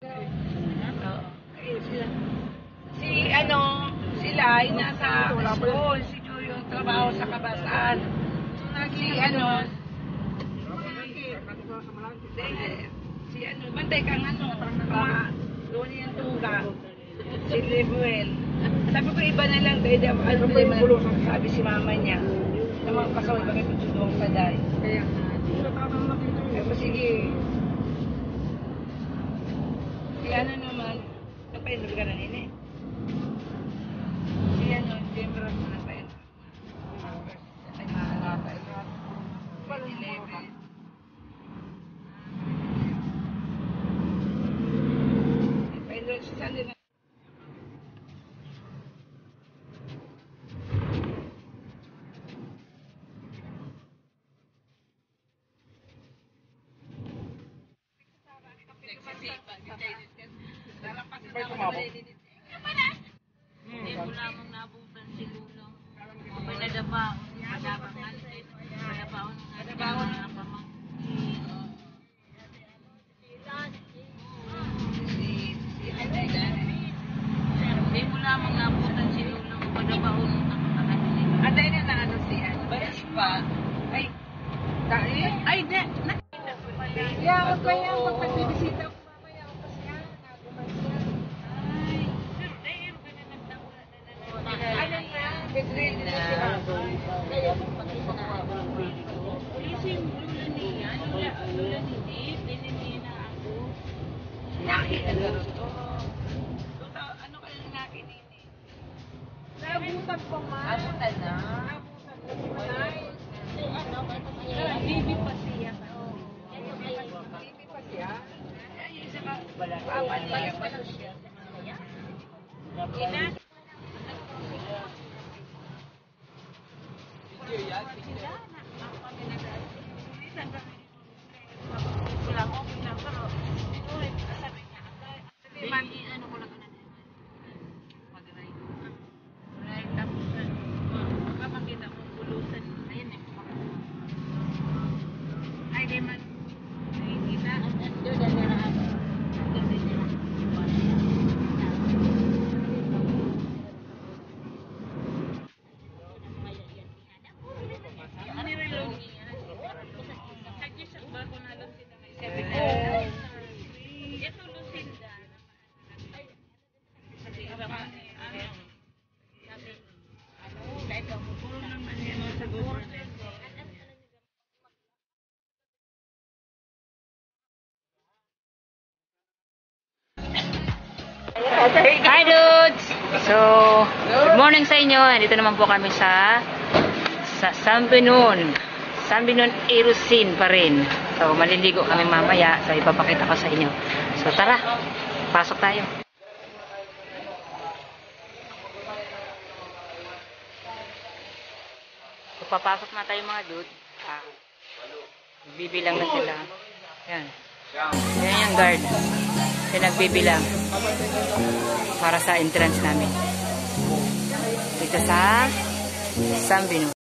Oo. Eh, sila. Si ano, sila ay nasa school. Si Joy yung trabaho sa kabataan. Si ano, si, ano, bantay kang ano, doon yung tuga. Si Lemuel. Sabi ko iba na lang, dahil ano problema na sabi si mama niya. Na mga kasaway kung sudong sa day. Kaya ko, sige. Si ano naman, nagpa-enroll ka na nini. Si ano, December ako nagpa-enroll. Ay, mahalata. Grade 11. Nagpa-enroll si Sandy na. Hindi mo lamang nabutan si Lulong. May nadabaon. Madabang alin. Madabaon ng ating mga pamangkin. Si, si Anay Dani. Hindi mo lamang nabutan si Lulong. Madabaon ng mga Anday na na ano si ano. Balas pa. Ay, tayo. Ay, de. Na. Yeah, huwag kaya pag nagbibisita ko mamaya ako kasi yan. Nagumas yan. Ay, pero dahil ka na nagdawala na na Ano na? Bedrin na si mama. Kaya kung mag-isa na ako. Police yung lula niya. Lula, lula ni Dave. Dinindi na ako. Nakita na to. Ano ka lang nakinini? Nabutan pa man. Abutan na. Nabutan pa si Manay. Bibi pa siya. Bibi pa siya. Ay, yung isa ka. Papa niya. Ina. Wala ko pinaparo. Uy, sabi niya, "Ate, mami, ano ko lang na Mag-ride. Ride, tapos, ah, baka makita mo bulusan. Ayun eh. Ay, di man. Ay, kita. Doon na nila. Doon na nila. Ano yung relo niya? Kaya sa bago na Lucinda may sabi ko. Ito Lucinda. Sabi ko ba ano? Sabi, ano, dahil ka mo puro naman yan sa government. Hi dudes! So, good morning sa inyo. Dito naman po kami sa sa. San Benon Erosin pa rin. So, maliligo kami mamaya. So, ipapakita ko sa inyo. So, tara. Pasok tayo. So, papasok na tayo mga dude. Ah, bibilang na sila. Yan. Yan yung guard. Yung nagbibilang para sa entrance namin. Dito sa San Bino.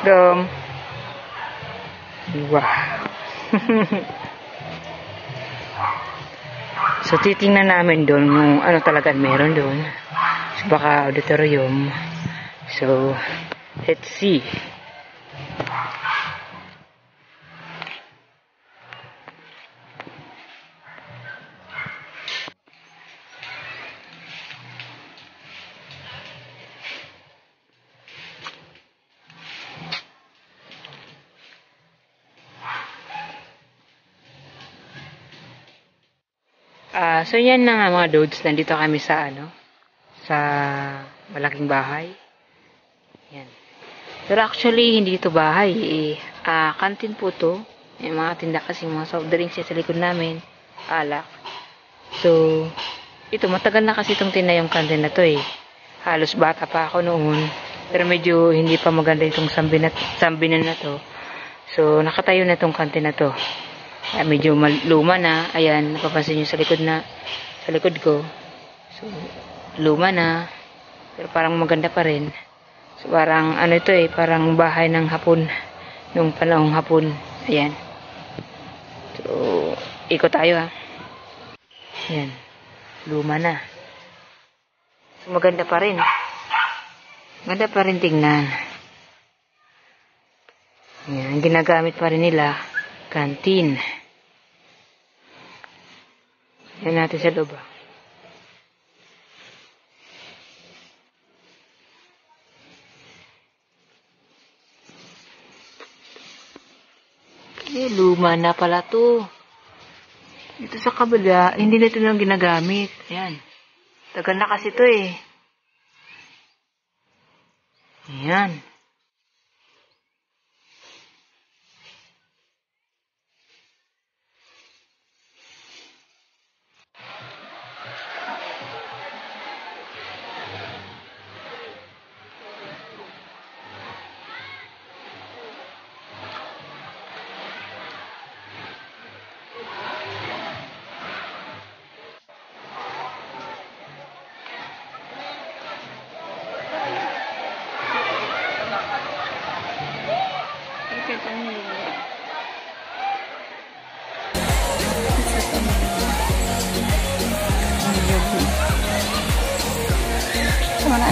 Dom. Wow. so, titingnan namin doon yung ano talaga meron doon. So, baka auditorium. So, let's see. Ah, so yan na nga mga dudes, nandito kami sa ano, sa malaking bahay. Yan. Pero actually, hindi ito bahay. Eh. Ah, kantin po to. May mga tinda kasi mga soft drinks sa likod namin. Alak. So, ito, matagal na kasi itong tinda yung kantin na to eh. Halos bata pa ako noon. Pero medyo hindi pa maganda itong sambinan, sambinan na to. So, nakatayo na itong kantin na to. Kaya medyo luma na. Ayan, napapansin nyo sa likod na, sa likod ko. So, luma na. Pero parang maganda pa rin. So, parang ano ito eh, parang bahay ng hapon. Nung panahong hapon. Ayan. So, ikot tayo ha. Ayan. Luma na. So, maganda pa rin. Maganda pa rin tingnan. Ayan, ginagamit pa rin nila, canteen. Yan natin sa loob. ah. Eh, luma na pala to. Ito sa kabila, hindi na ito lang ginagamit. Ayan. Tagal na kasi to eh. Ayan.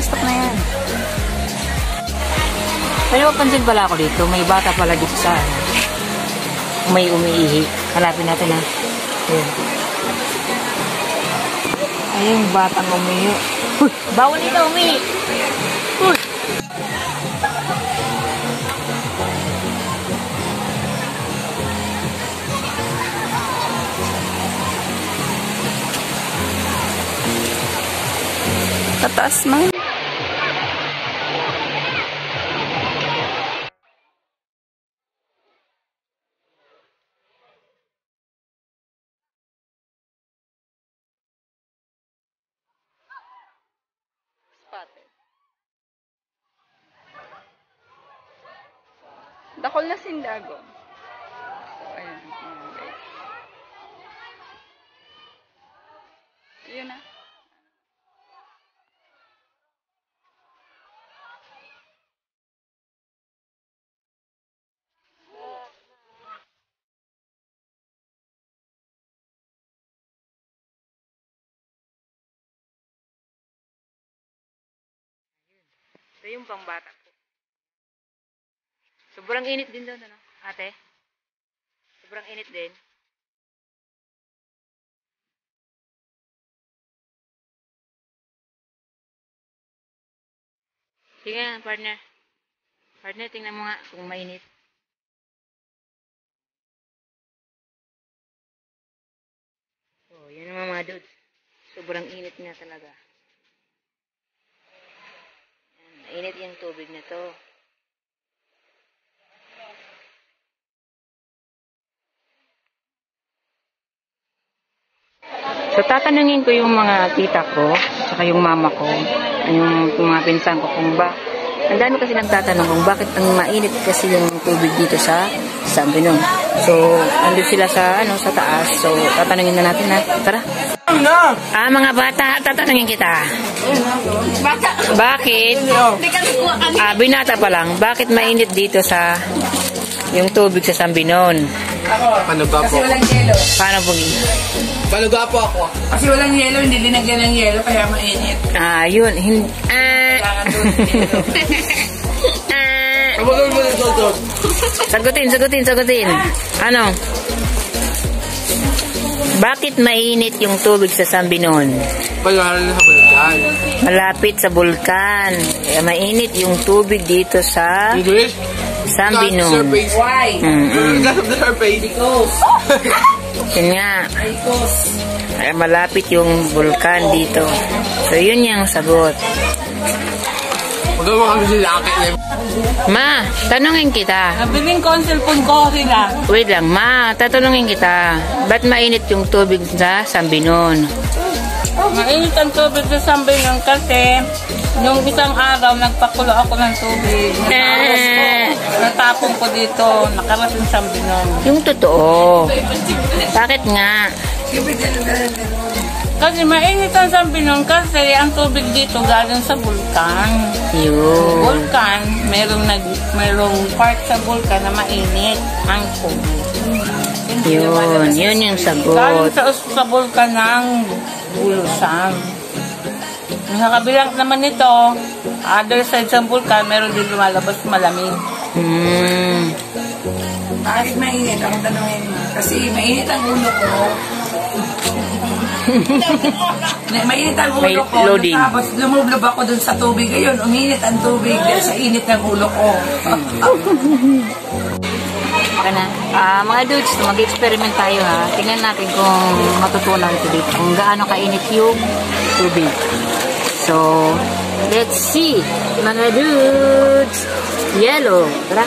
Na-stop na yan. Pero mapansin pala ako dito, may bata pala dito sa ano. May umiihi. Hanapin natin ha. Ayun. Ayun, batang umihi. Uy, bawal ito umihi. Uy. Tataas man. Dakol na sindago. So, ayan. Yun na. Ito yung pangbata ko. Sobrang init din doon, ano? Ate? Sobrang init din. Nga, partner. Partner, tingnan mo nga kung mainit. Oh, yan naman mga dudes. Sobrang init nga talaga. Yan, mainit yung tubig na to. So, tatanungin ko yung mga tita ko, saka yung mama ko, yung, yung mga pinsan ko kung ba, Ang dami kasi nagtatanong kung bakit ang mainit kasi yung tubig dito sa San Binon. So, andun sila sa ano sa taas. So, tatanungin na natin na. Tara. Ah, mga bata, tatanungin kita. Bata. Bakit? Ah, binata pa lang. Bakit mainit dito sa yung tubig sa San Binon? Panuga po. walang yelo. Paano po? Panuga po ako. Kasi walang yelo, hindi dinagyan ng yelo, kaya mainit. Ah, yun. Hin ah. ah. Kamulan mo doon. Sagutin, sagutin, sagutin. Ano? Bakit mainit yung tubig sa San Binon? Palaharan sa balikan. Malapit sa bulkan. Kaya mainit yung tubig dito sa English? San Binon. Why? Mm-mm. Got the surface. Because. Yun nga. Kaya malapit yung bulkan dito. So, yun yung sagot. Ma, tanungin kita. Nabiling ko ang cellphone ko sila. Wait lang, ma, tatanungin kita. Ba't mainit yung tubig sa San Binon? Mainit ang tubig sa Sambinon kasi nung isang araw nagpakulo ako ng tubig. Eh. Natapon ko dito, nakarating Sambinon. Yung totoo. Bakit nga? Kasi mainit ang Sambinon kasi ang tubig dito galing sa bulkan. Yun. Bulkan, merong, nag, merong part sa bulkan na mainit ang tubig. Yun, yun yung Galing sagot. sa, sa bulkan ng bulusan. Sa kabilang naman nito, other side sa bulkan, meron din lumalabas malamig. Hmm. Bakit mainit? Ang tanongin mo. Kasi mainit ang ulo ko. Na- mainit ang May ulo ko. loading. Tapos lumublob ako dun sa tubig. Ayun, uminit ang tubig dahil sa init ng ulo ko. Kana. Ah, mga dudes, mag-experiment tayo ha. Tingnan natin kung matutunan ito dito. Kung gaano kainit yung tubig. So, let's see. Mga dudes. Yellow. Tara.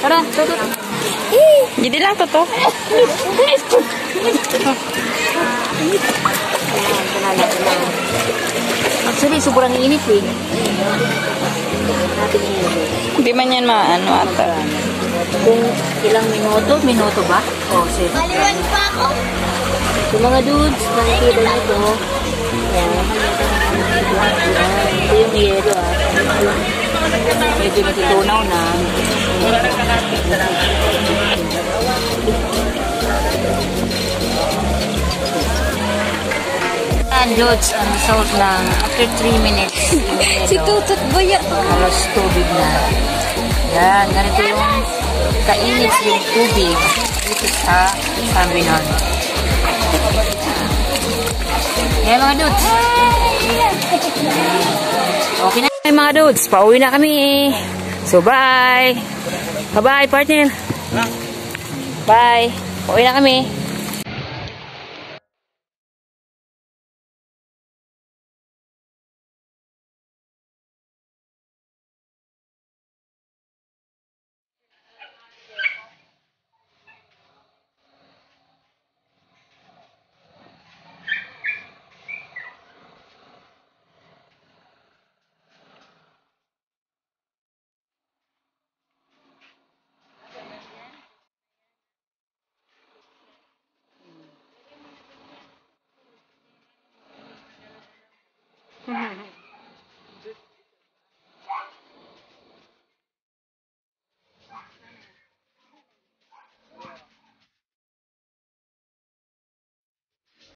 Tara, tara. Hindi lang to to. Actually, sobrang init eh. Hindi man yan maano ata. Kung ilang minuto, minuto ba? O, oh, sige. Maliwan pa ako. So, mga dudes, makikita nyo ito. Ito yung yelo ah. Medyo natutunaw na. Ang result ng after 3 minutes. Si Tutut Boya. halos tubig na. Yan, ganito yung kainit yung tubig dito sa Sambinon. Yan mga dudes. Okay na mga dudes. Pauwi na kami. So bye. Bye-bye partner. Bye. Pauwi na kami.